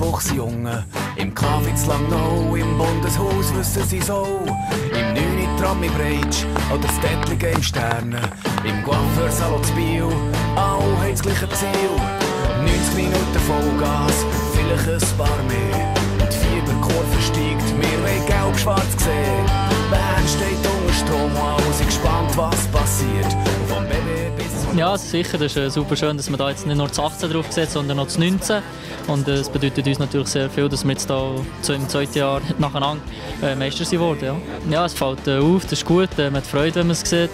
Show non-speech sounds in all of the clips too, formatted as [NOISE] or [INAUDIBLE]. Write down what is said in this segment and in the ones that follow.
Buchsjungen. Im Kaffee zu Langnau, im Bundeshaus wissen sie so. Im 9. Tram im Breitsch oder das im Sterne. Im Coiffeursalon zu Biel, alle haben das gleiche Ziel. 90 Minuten Vollgas, vielleicht ein paar mehr. Die Fieberkurve steigt, wir wollen gelb-schwarz sehen. Bern steht unter Strom, alle sind gespannt, was Ja, sicher. Das ist äh, super schön, dass man da jetzt nicht nur das 18 drauf setzt, sondern noch das 19. Und äh, es bedeutet uns natürlich sehr viel, dass wir jetzt da im zweiten Jahr [LAUGHS] nacheinander äh, Meister sind worden. Ja. ja, es fällt auf, das ist gut, man hat Freude, wenn man es sieht.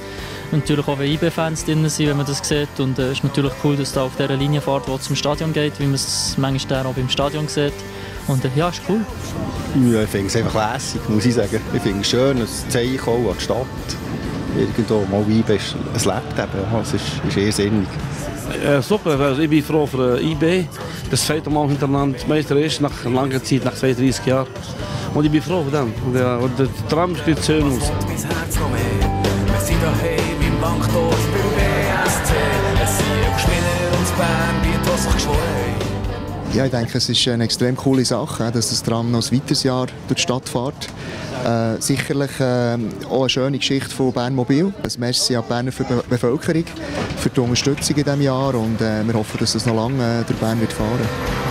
Natürlich auch, wenn IB-Fans drin sind, wenn man das sieht. Und es äh, ist natürlich cool, dass da auf dieser Linie fährt, die zum Stadion geht, wie man es manchmal auch beim Stadion sieht. Und äh, ja, ist cool. Ja, ich finde es einfach lässig, muss ich sagen. Ich finde es schön, es Zeichen auch an die Stadt. Irgendwo mal IB, ist- es lebt eben, ja. es ist, ist eher sinnig. Äh, super, also ich bin froh für äh, IB. Das zweite Mal hintereinander Meister ist, nach langer Zeit, nach 32 Jahren. Und ich bin froh für dem. Und, ja, und der Tram spielt schön aus. mein Herz noch mehr. Wir sind daheim im Bankdorf beim BSC. Es sind Spieler und Bern, die was sich geschworen haben. Ja, ich denke, es ist eine extrem coole Sache, dass das Tram noch ein weiteres Jahr durch die Stadt fährt. Äh, sicherlich äh, auch eine schöne Geschichte von Bern Mobil. Ein Merci an die Berner Be Bevölkerung für die Unterstützung in diesem Jahr und äh, wir hoffen, dass es noch lange äh, durch Bern wird fahren